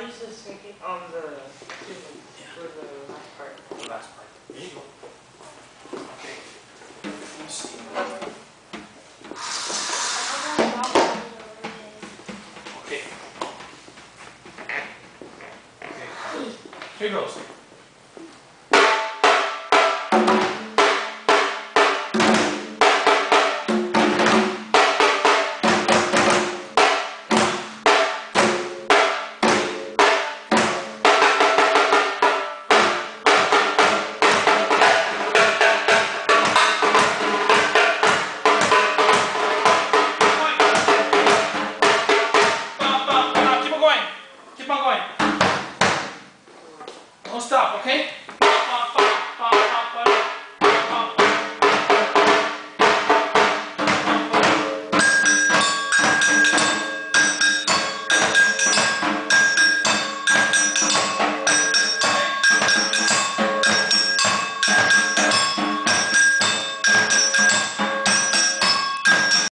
I use oh, the sinking on the, for the last part. The last part. There you go. Okay. Let me see. Okay. Okay. Here goes. Keep on going. Don't stop, okay?